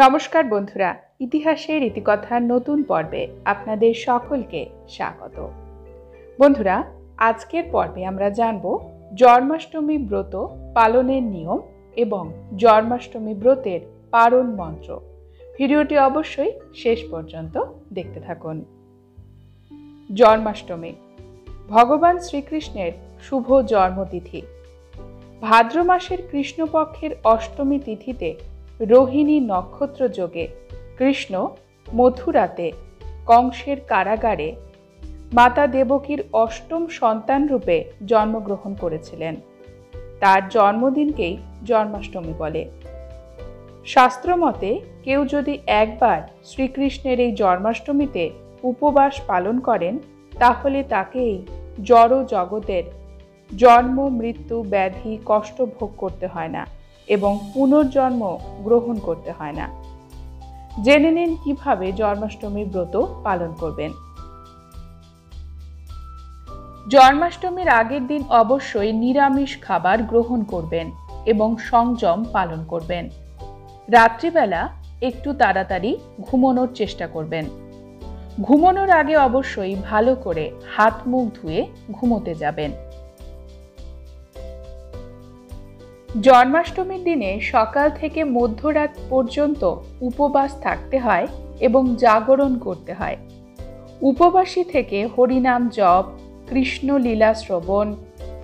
নমস্কার বন্ধুরা, ইতিহাসের ইতিকথার নতুন পর্বে আপনাদের সকলকে স্বাগত। বন্ধুরা, আজকের পর্বে আমরা জানব জন্মাষ্টমী ব্রত পালনের নিয়ম এবং জন্মাষ্টমী ব্রতের পারণ মন্ত্র। ভিডিওটি অবশ্যই শেষ পর্যন্ত দেখতে থাকুন। জন্মাষ্টমী, ভগবান শ্রীকৃষ্ণের শুভ জন্মতিথি। ভাদ্র মাসের কৃষ্ণপক্ষের অষ্টমী তিথিতে রোহিণী নক্ষত্র যোগে, কৃষ্ণ মথুরাতে, কংসের কারাগারে, মাতা দেবকীর অষ্টম সন্তান রূপে জন্মগ্রহণ করেছিলেন। তার জন্মদিনকেই জন্মাষ্টমী বলে। শাস্ত্রমতে, কেউ যদি একবার শ্রীকৃষ্ণের এই জন্মাষ্টমীতে উপবাস পালন করেন, তাহলে তাকে এই জড় জগতের জন্ম, মৃত্যু, ব্যাধি, কষ্ট ভোগ করতে হয় না। এবং পুনর্জন্ম গ্রহণ করতে হয় না। জেনে নিন কীভাবে জন্মাষ্টমীর ব্রত পালন করবেন। জন্মাষ্টমীর আগের দিন অবশ্যই নিরামিষ খাবার গ্রহণ করবেন এবং সংযম পালন করবেন। রাত্রিবেলা একটু তাড়াতাড়ি ঘুমানোর চেষ্টা করবেন। ঘুমানোর আগে অবশ্যই ভালো করে হাত মুখ ধুয়ে ঘুমোতে যাবেন। জন্মাষ্টমীর দিনে সকাল থেকে মধ্যরাত পর্যন্ত উপবাস থাকতে হয় এবং জাগরণ করতে হয়। উপবাসী থেকে হরিনাম জপ, কৃষ্ণ লীলা শ্রবণ,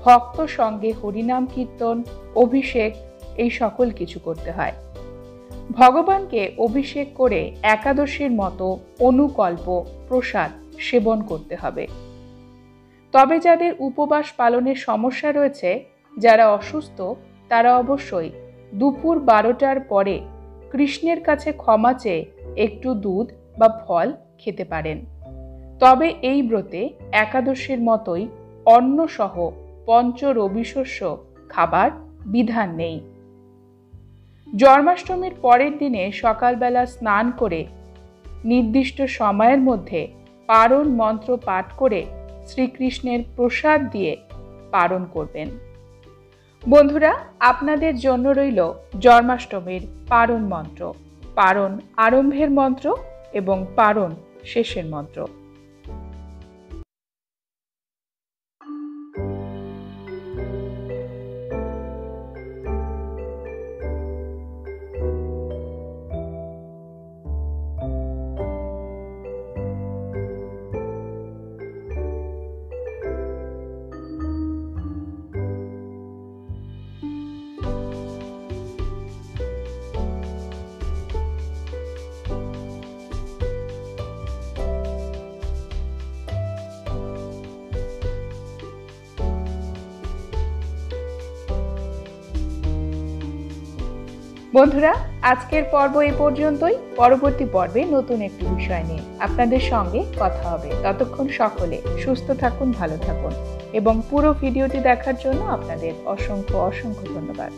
ভক্ত সঙ্গে হরিনাম কীর্তন, অভিষেক, এই সকল কিছু করতে হয়। ভগবানকে অভিষেক করে একাদশীর মতো অনুকল্প, প্রসাদ সেবন করতে হবে। তবে যাদের উপবাস পালনের সমস্যা রয়েছে, যারা অসুস্থ তারা অবশ্যই দুপুর বারোটার পরে কৃষ্ণের কাছে ক্ষমা চেয়ে একটু দুধ বা ফল খেতে পারেন। তবে এই ব্রতে একাদশীর মতোই অন্নসহ পঞ্চ রবিশস্য খাবার বিধান নেই। জন্মাষ্টমীর পরের দিনে সকালবেলা স্নান করে নির্দিষ্ট সময়ের মধ্যে পারণ মন্ত্র পাঠ করে শ্রীকৃষ্ণের প্রসাদ দিয়ে পারণ করবেন। বন্ধুরা আপনাদের জন্য রইল জন্মাষ্টমীর পারণ মন্ত্র। পারণ আরম্ভের মন্ত্র এবং পারণ শেষের মন্ত্র। বন্ধুরা, আজকের পর্ব এ পর্যন্তই। পরবর্তী পর্বে নতুন একটি বিষয় নিয়ে আপনাদের সঙ্গে কথা হবে। ততক্ষণ সকলে সুস্থ থাকুন, ভালো থাকুন এবং পুরো ভিডিওটি দেখার জন্য আপনাদের অসংখ্য অসংখ্য ধন্যবাদ।